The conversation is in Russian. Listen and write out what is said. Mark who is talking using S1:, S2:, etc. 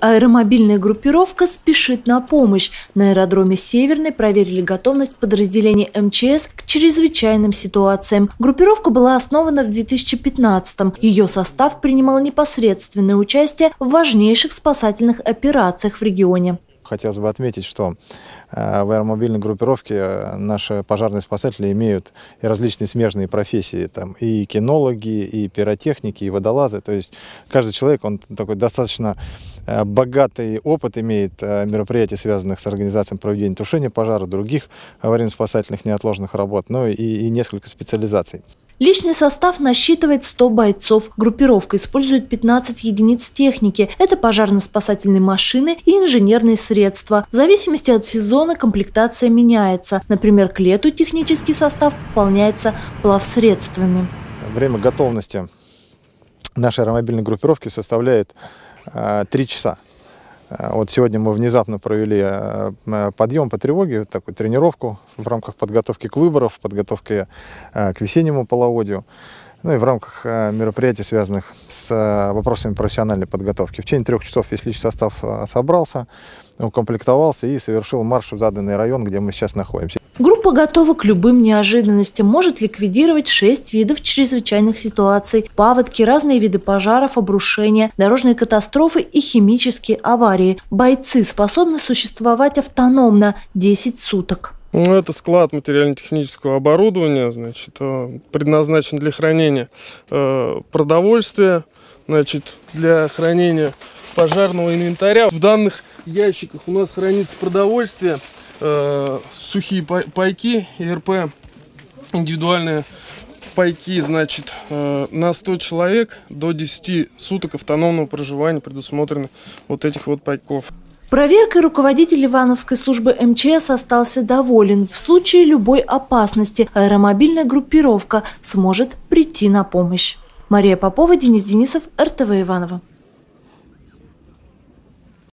S1: Аэромобильная группировка спешит на помощь. На аэродроме Северный проверили готовность подразделений МЧС к чрезвычайным ситуациям. Группировка была основана в 2015-м. Ее состав принимал непосредственное участие в важнейших спасательных операциях в регионе.
S2: Хотелось бы отметить, что э, в аэромобильной группировке э, наши пожарные спасатели имеют и различные смежные профессии, там и кинологи, и пиротехники, и водолазы. То есть каждый человек, он такой достаточно э, богатый опыт имеет мероприятий, связанных с организацией проведения тушения пожара, других аварийно-спасательных неотложных работ, ну и, и несколько специализаций.
S1: Личный состав насчитывает 100 бойцов. Группировка использует 15 единиц техники. Это пожарно-спасательные машины и инженерные средства. В зависимости от сезона комплектация меняется. Например, к лету технический состав пополняется плавсредствами.
S2: Время готовности нашей аэромобильной группировки составляет 3 э, часа. Э, вот сегодня мы внезапно провели э, э, подъем по тревоге, такую тренировку в рамках подготовки к выборам, подготовки к весеннему половодью, ну и в рамках мероприятий, связанных с вопросами профессиональной подготовки. В течение трех часов весь личный состав собрался, укомплектовался и совершил марш в заданный район, где мы сейчас находимся.
S1: Группа готова к любым неожиданностям, может ликвидировать шесть видов чрезвычайных ситуаций, паводки, разные виды пожаров, обрушения, дорожные катастрофы и химические аварии. Бойцы способны существовать автономно 10 суток.
S3: Ну, это склад материально-технического оборудования, значит, э, предназначен для хранения э, продовольствия, значит, для хранения пожарного инвентаря. В данных ящиках у нас хранится продовольствие, э, сухие пайки, ИРП, индивидуальные пайки, значит, на 100 человек до 10 суток автономного проживания предусмотрены вот этих вот пайков.
S1: Проверкой руководитель Ивановской службы МЧС остался доволен. В случае любой опасности аэромобильная группировка сможет прийти на помощь. Мария Попова, Денис Денисов, РТВ Иваново.